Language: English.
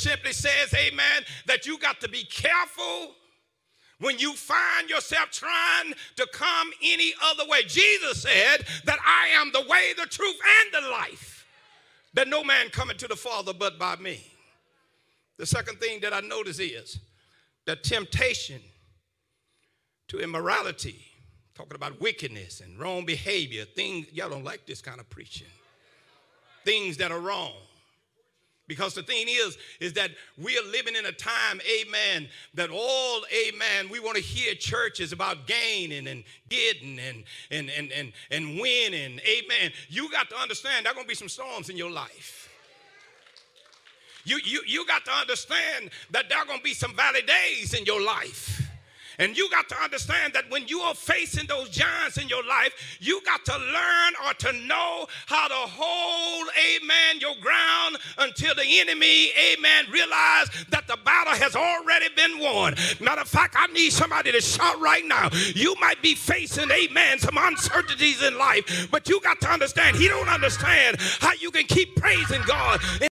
simply says, amen, that you got to be careful when you find yourself trying to come any other way. Jesus said that I am the way, the truth, and the life, that no man cometh to the Father but by me. The second thing that I notice is the temptation to immorality, talking about wickedness and wrong behavior, things, y'all don't like this kind of preaching, things that are wrong. Because the thing is, is that we are living in a time, amen, that all, amen, we want to hear churches about gaining and getting and, and, and, and, and winning, amen. You got to understand there are going to be some storms in your life. You, you, you got to understand that there are going to be some valley days in your life. And you got to understand that when you are facing those giants in your life, you got to learn or to know how to hold, amen, your ground until the enemy, amen, realize that the battle has already been won. Matter of fact, I need somebody to shout right now. You might be facing, amen, some uncertainties in life, but you got to understand, he don't understand how you can keep praising God